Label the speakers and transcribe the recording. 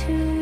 Speaker 1: to